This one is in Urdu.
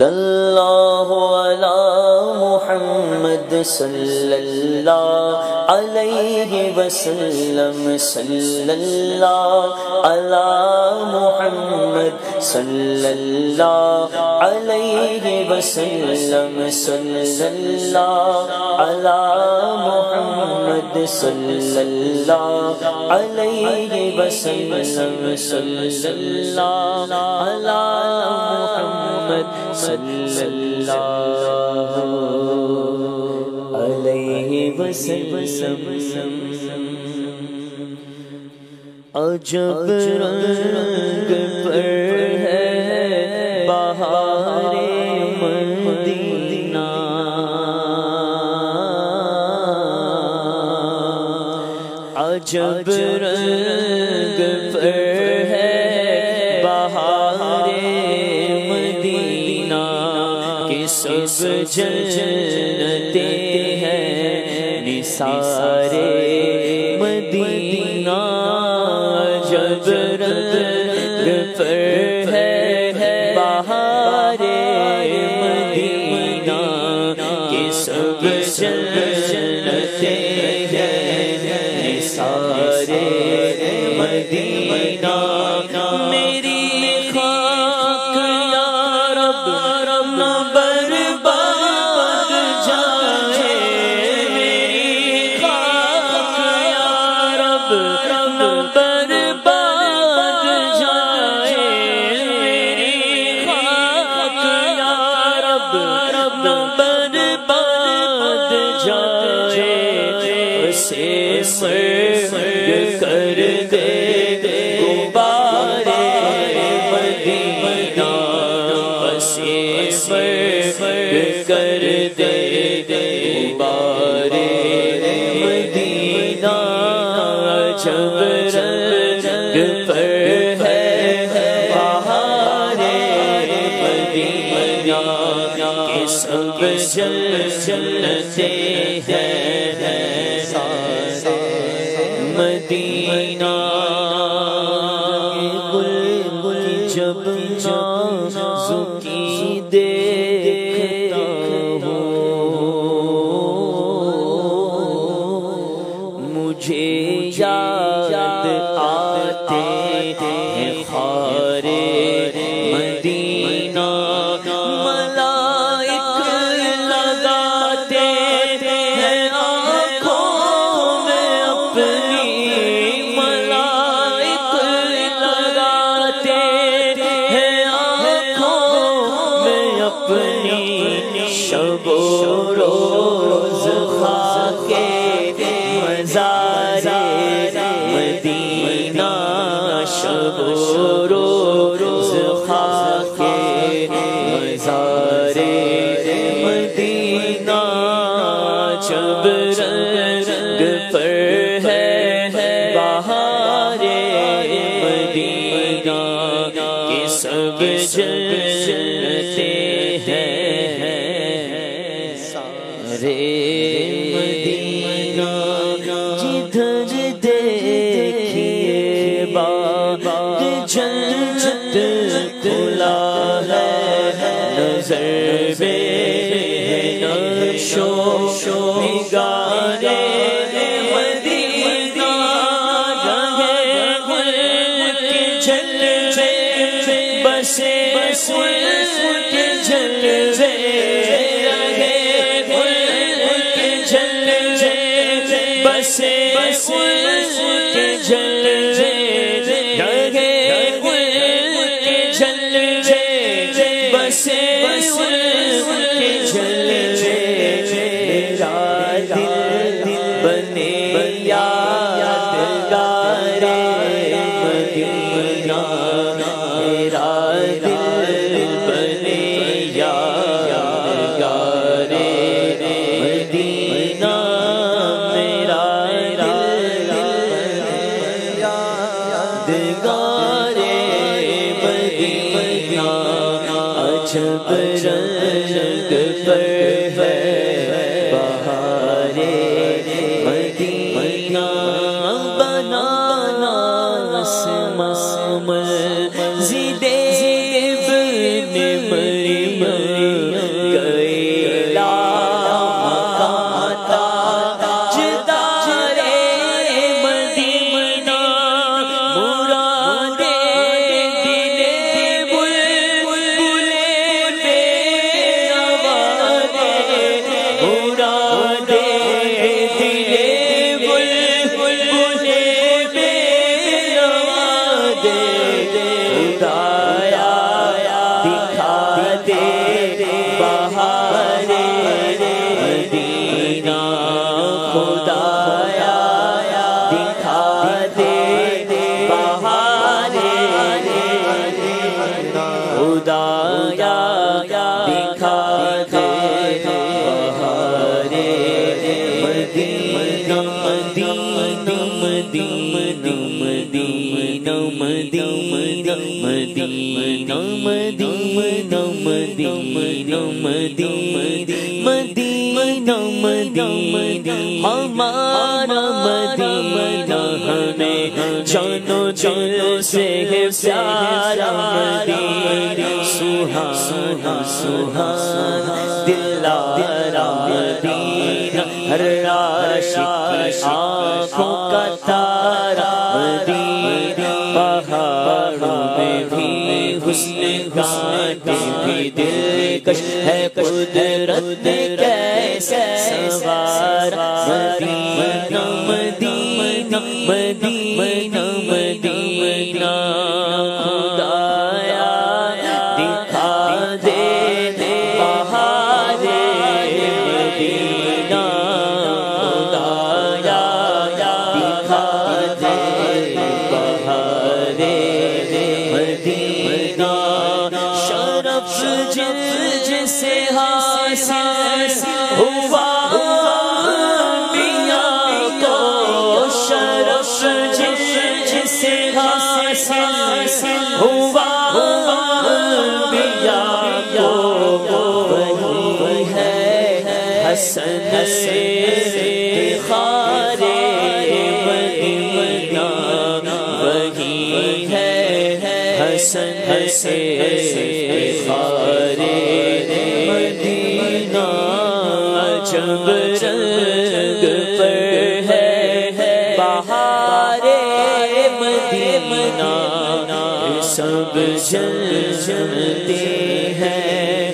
اللہ علی صلی اللہ علیہ وسلم صلی اللہ علی محمد صلی اللہ علیہ وسلم صلی اللہ علی محمد صلی اللہ علیہ وسلم صلی اللہ علی محمد صلی اللہ علیہ وسلم عجب رنگ پر ہے بہار مدینہ عجب رنگ پر ہے بہار مدینہ کہ سب جنتے ہیں نثارے مدینہ جب رنگ پر ہے بہار مدینہ کہ سب جنتے ہیں نثارے مدینہ میری خاک یا رب رب برباد جائے، اسے مرگ کر دے، غبارے مدینہ، اسے مرگ کر دے، غبارے مدینہ، جب رنگ پر ہے، بہارے مدینہ۔ کہ سب جل جلتے ہیں مدینہ گل گل جب زکی دیکھتا میں اپنی شب و روز خاکے مزار مدینہ شب و روز خاکے مزار مدینہ جب رنگ پر ہے بہار مدینہ ہیں سارے مدینہ جدھر دیکھیے بابا جنت کھلا ہے نظر بے نشو نگارے بسے عجب رنگ پر ہے بہار مدینہ بنانا مسم زدے دکھا دے بہارے مدینہ مدینہ مدینہ مدینہ مدینہ مدینہ مدینہ مدینہ مدینہ مدینہ مدینہ ہمارا مدینہ ہمیں جانو جانو سے ہے پیارا مدینہ سہانا سہانا دلارا مدینہ ہر عاشق آنکھوں کا تارا مدینہ پہاڑوں میں بھی حسن گانے بھی دلکش ہے قدرت کیسے سوار۔ مدینہ مدینہ مدینہ شرف جل جسے حاصل ہوا، میاں کو شرف جل جسے حاصل ہوا، میاں کو وہی ہے، حسن سے خارے حسن سے خارے مدینہ جب رنگ پر ہے بہارے مدینہ سب جل جلتے ہیں۔